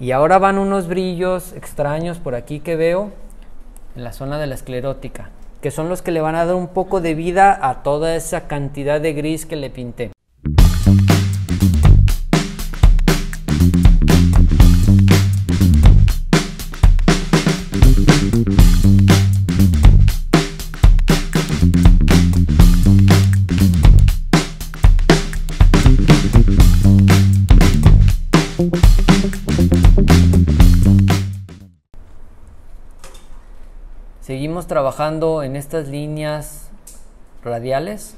Y ahora van unos brillos extraños por aquí que veo en la zona de la esclerótica, que son los que le van a dar un poco de vida a toda esa cantidad de gris que le pinté. Seguimos trabajando en estas líneas radiales.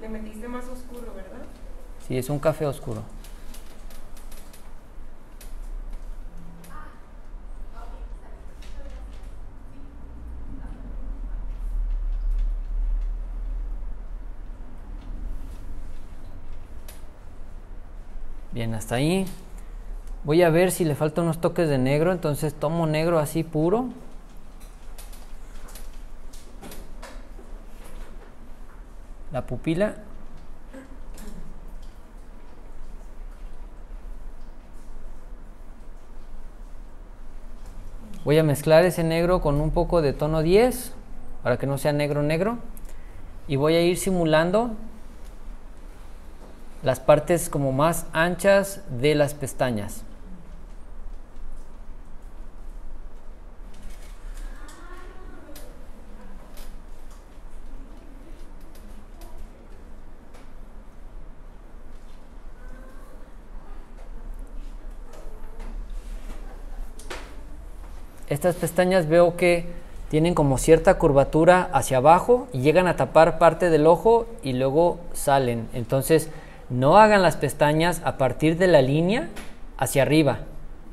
Le metiste más oscuro, ¿verdad? Sí, es un café oscuro. Bien, hasta ahí. Voy a ver si le faltan unos toques de negro, entonces tomo negro así puro. La pupila. Voy a mezclar ese negro con un poco de tono 10 para que no sea negro negro. Y voy a ir simulando las partes como más anchas de las pestañas. Estas pestañas veo que tienen como cierta curvatura hacia abajo y llegan a tapar parte del ojo y luego salen. Entonces, no hagan las pestañas a partir de la línea hacia arriba.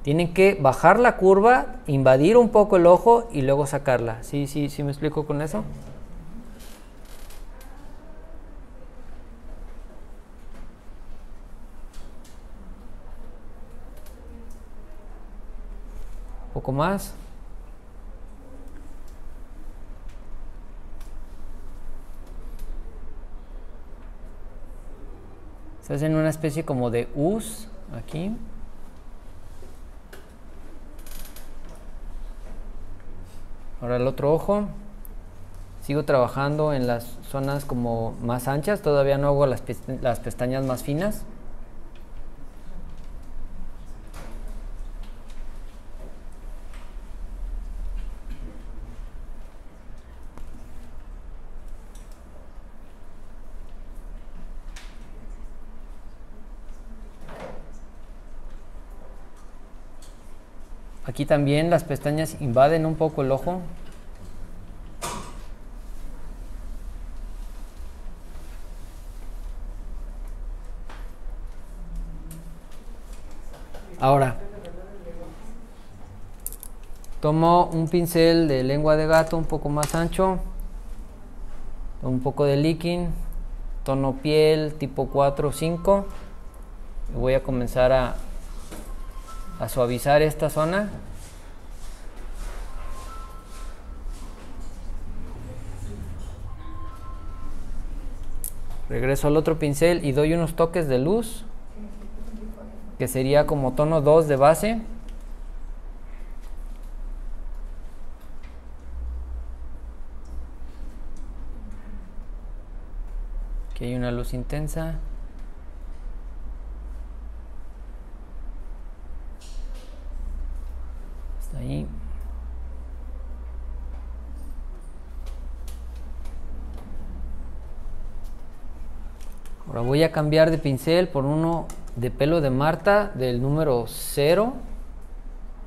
Tienen que bajar la curva, invadir un poco el ojo y luego sacarla. ¿Sí, sí, sí me explico con eso? Un poco más. Se hacen una especie como de us aquí. Ahora el otro ojo. Sigo trabajando en las zonas como más anchas. Todavía no hago las pestañas más finas. Aquí también las pestañas invaden un poco el ojo. Ahora, tomo un pincel de lengua de gato un poco más ancho, un poco de licking, tono piel tipo 4 o 5, y voy a comenzar a a suavizar esta zona. Regreso al otro pincel y doy unos toques de luz, que sería como tono 2 de base. Aquí hay una luz intensa. ahí. Ahora voy a cambiar de pincel por uno de pelo de Marta del número 0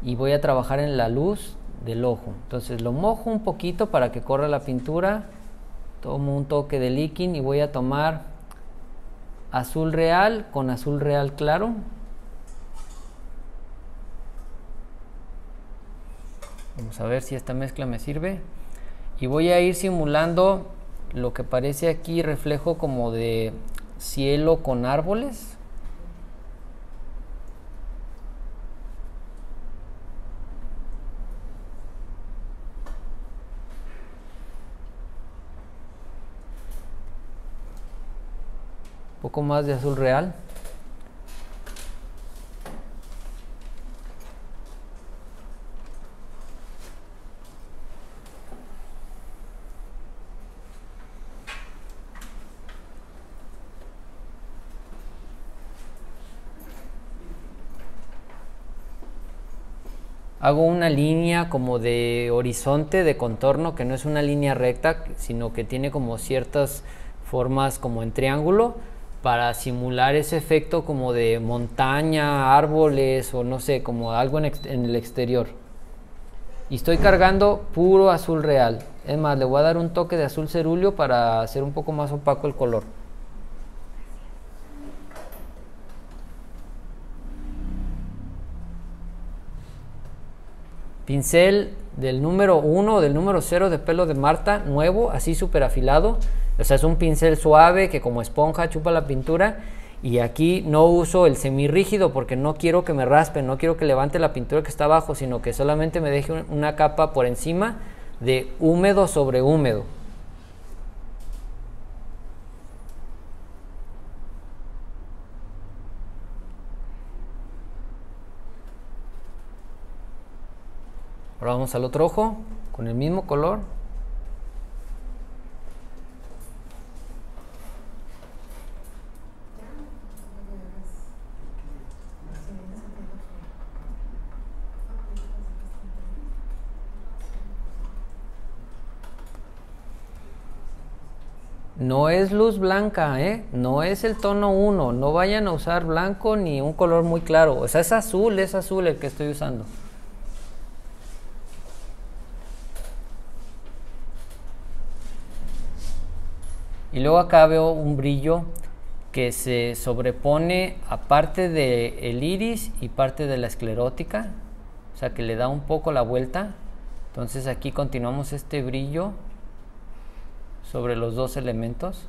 y voy a trabajar en la luz del ojo. Entonces lo mojo un poquito para que corra la pintura. Tomo un toque de licking y voy a tomar azul real con azul real claro. Vamos a ver si esta mezcla me sirve. Y voy a ir simulando lo que parece aquí reflejo como de cielo con árboles. Un poco más de azul real. Hago una línea como de horizonte, de contorno, que no es una línea recta, sino que tiene como ciertas formas como en triángulo para simular ese efecto como de montaña, árboles o no sé, como algo en, el exterior. Y estoy cargando puro azul real. Es más, le voy a dar un toque de azul cerúleo para hacer un poco más opaco el color. Pincel del número 1 o del número 0 de pelo de Marta, nuevo, así súper afilado. O sea, es un pincel suave que como esponja chupa la pintura. Y aquí no uso el semirrígido porque no quiero que me raspe, no quiero que levante la pintura que está abajo, sino que solamente me deje una capa por encima de húmedo sobre húmedo. Vamos al otro ojo con el mismo color. No es luz blanca, ¿eh? No es el tono 1. No vayan a usar blanco ni un color muy claro. O sea, es azul, es azul el que estoy usando. Y luego acá veo un brillo que se sobrepone a parte del iris y parte de la esclerótica, o sea que le da un poco la vuelta. Entonces aquí continuamos este brillo sobre los dos elementos.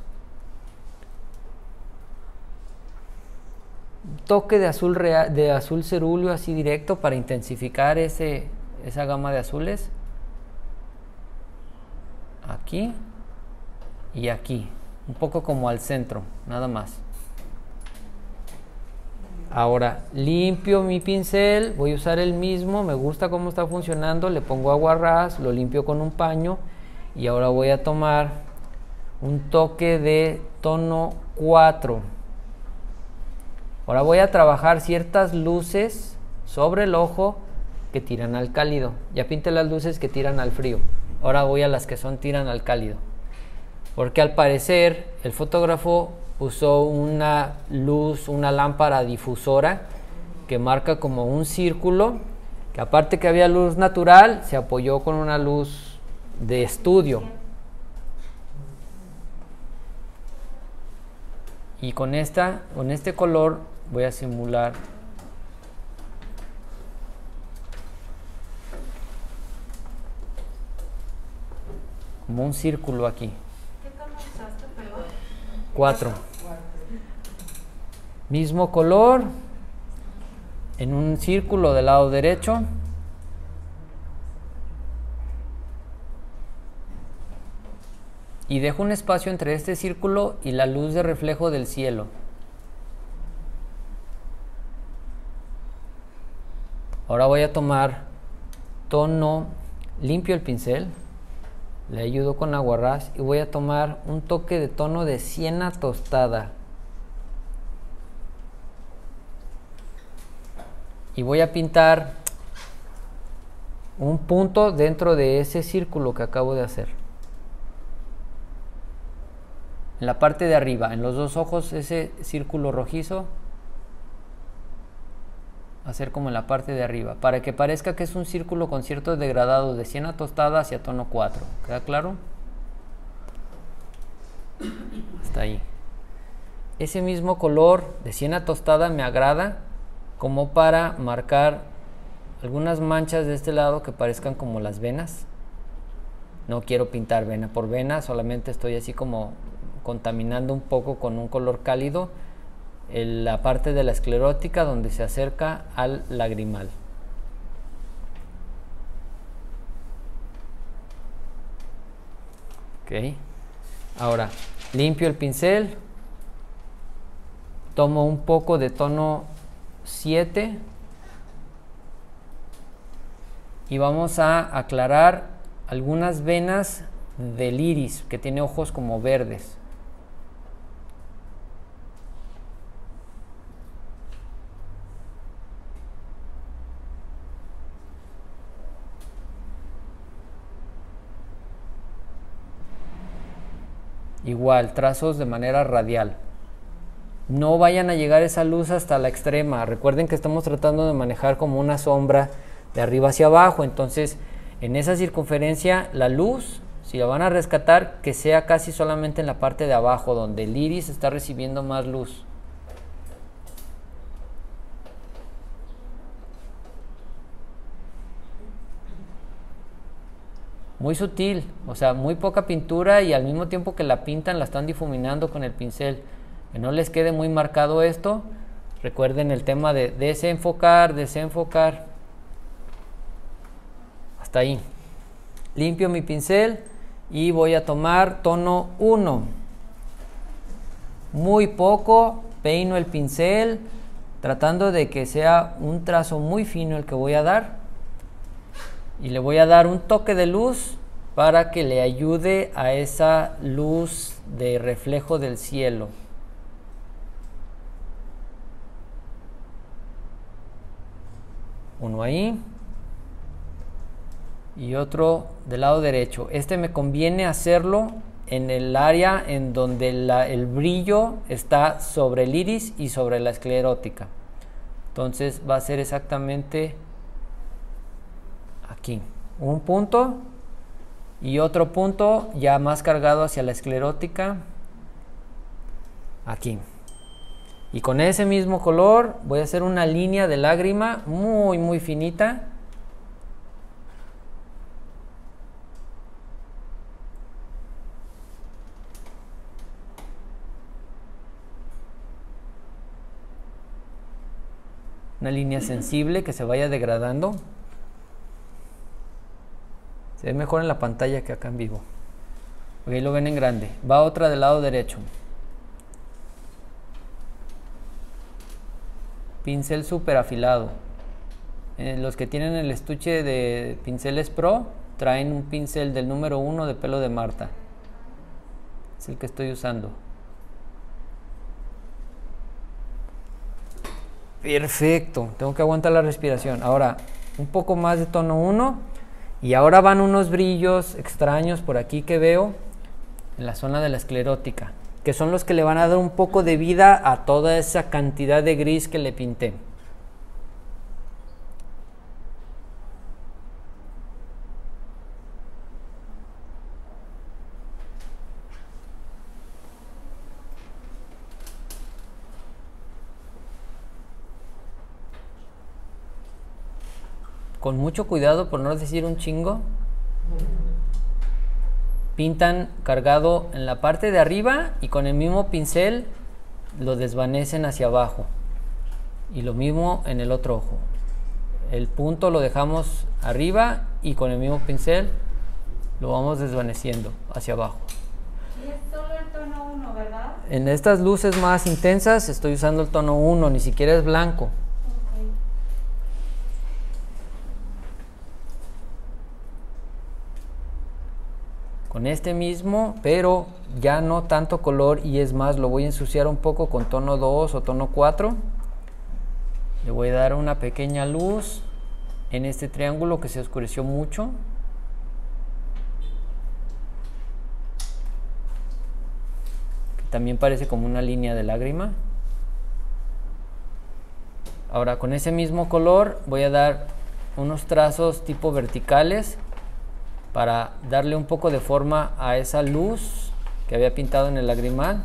Toque de azul, de azul cerúleo así directo para intensificar ese, esa gama de azules. Aquí y aquí un poco como al centro, nada más. Ahora limpio mi pincel, voy a usar el mismo, me gusta cómo está funcionando, le pongo agua ras, lo limpio con un paño y ahora voy a tomar un toque de tono 4. Ahora voy a trabajar ciertas luces sobre el ojo que tiran al cálido. Ya pinté las luces que tiran al frío. Ahora voy a las que son tiran al cálido porque al parecer el fotógrafo usó una luz, una lámpara difusora que marca como un círculo, que aparte que había luz natural, se apoyó con una luz de estudio. Y con esta, con este color voy a simular como un círculo aquí. 4. Mismo color en un círculo del lado derecho. Y dejo un espacio entre este círculo y la luz de reflejo del cielo. Ahora voy a tomar tono, limpio el pincel le ayudo con aguarrás y voy a tomar un toque de tono de siena tostada. Y voy a pintar un punto dentro de ese círculo que acabo de hacer. En la parte de arriba, en los dos ojos, ese círculo rojizo hacer como en la parte de arriba, para que parezca que es un círculo con cierto degradado de siena tostada hacia tono 4. ¿Queda claro? Está ahí. Ese mismo color de siena tostada me agrada como para marcar algunas manchas de este lado que parezcan como las venas. No quiero pintar vena por vena, solamente estoy así como contaminando un poco con un color cálido la parte de la esclerótica donde se acerca al lagrimal. Ok. Ahora, limpio el pincel. tomo un poco de tono 7 y vamos a aclarar algunas venas del iris que tiene ojos como verdes. Igual, trazos de manera radial. No vayan a llegar esa luz hasta la extrema. Recuerden que estamos tratando de manejar como una sombra de arriba hacia abajo. Entonces, en esa circunferencia, la luz, si la van a rescatar, que sea casi solamente en la parte de abajo, donde el iris está recibiendo más luz. Muy sutil, o sea, muy poca pintura y al mismo tiempo que la pintan la están difuminando con el pincel. Que no les quede muy marcado esto. Recuerden el tema de desenfocar, desenfocar. Hasta ahí. Limpio mi pincel y voy a tomar tono 1. Muy poco, peino el pincel, tratando de que sea un trazo muy fino el que voy a dar y le voy a dar un toque de luz para que le ayude a esa luz de reflejo del cielo. Uno ahí y otro del lado derecho. Este me conviene hacerlo en el área en donde el brillo está sobre el iris y sobre la esclerótica. Entonces va a ser exactamente aquí. Un punto y otro punto ya más cargado hacia la esclerótica. Aquí. Y con ese mismo color voy a hacer una línea de lágrima muy muy finita. Una línea sensible que se vaya degradando. Se ve mejor en la pantalla que acá en vivo. ahí lo ven en grande. Va otra del lado derecho. Pincel super afilado. Eh, los que tienen el estuche de pinceles Pro traen un pincel del número 1 de pelo de Marta. Es el que estoy usando. Perfecto. Tengo que aguantar la respiración. Ahora, un poco más de tono 1 y ahora van unos brillos extraños por aquí que veo en la zona de la esclerótica, que son los que le van a dar un poco de vida a toda esa cantidad de gris que le pinté. Con mucho cuidado, por no decir un chingo, pintan cargado en la parte de arriba y con el mismo pincel lo desvanecen hacia abajo. Y lo mismo en el otro ojo. El punto lo dejamos arriba y con el mismo pincel lo vamos desvaneciendo hacia abajo. Y es solo el tono 1, ¿verdad? En estas luces más intensas estoy usando el tono 1, ni siquiera es blanco. Con este mismo, pero ya no tanto color y es más, lo voy a ensuciar un poco con tono 2 o tono 4. Le voy a dar una pequeña luz en este triángulo que se oscureció mucho. También parece como una línea de lágrima. Ahora con ese mismo color voy a dar unos trazos tipo verticales para darle un poco de forma a esa luz que había pintado en el lagrimal